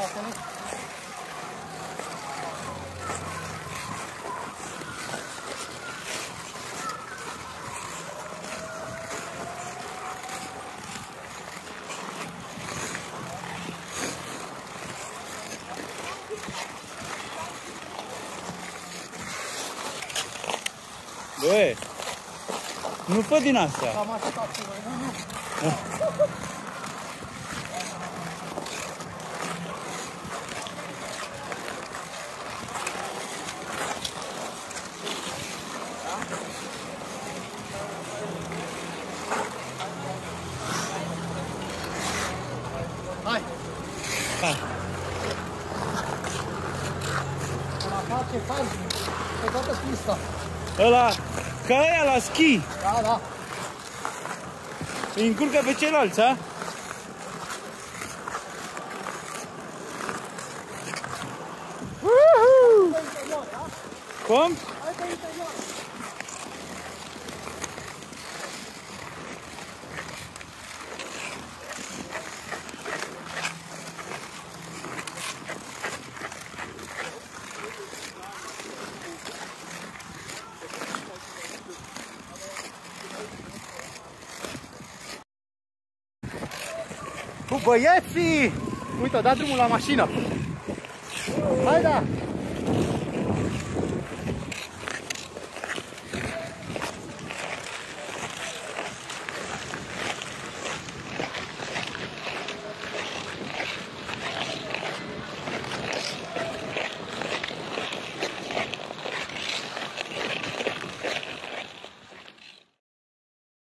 spatele. Bă, nu fă din asta. Am așteptat cu voi, nu, nu. Hai. Ăla face fan pe toată pista. Ăla, ca aia la schi, Da, da. îi încurcă pe ceilalți, a? Woohoo! Pe interior, da? Cum? Cu băieții! Uite, da drumul la mașină! Hai da!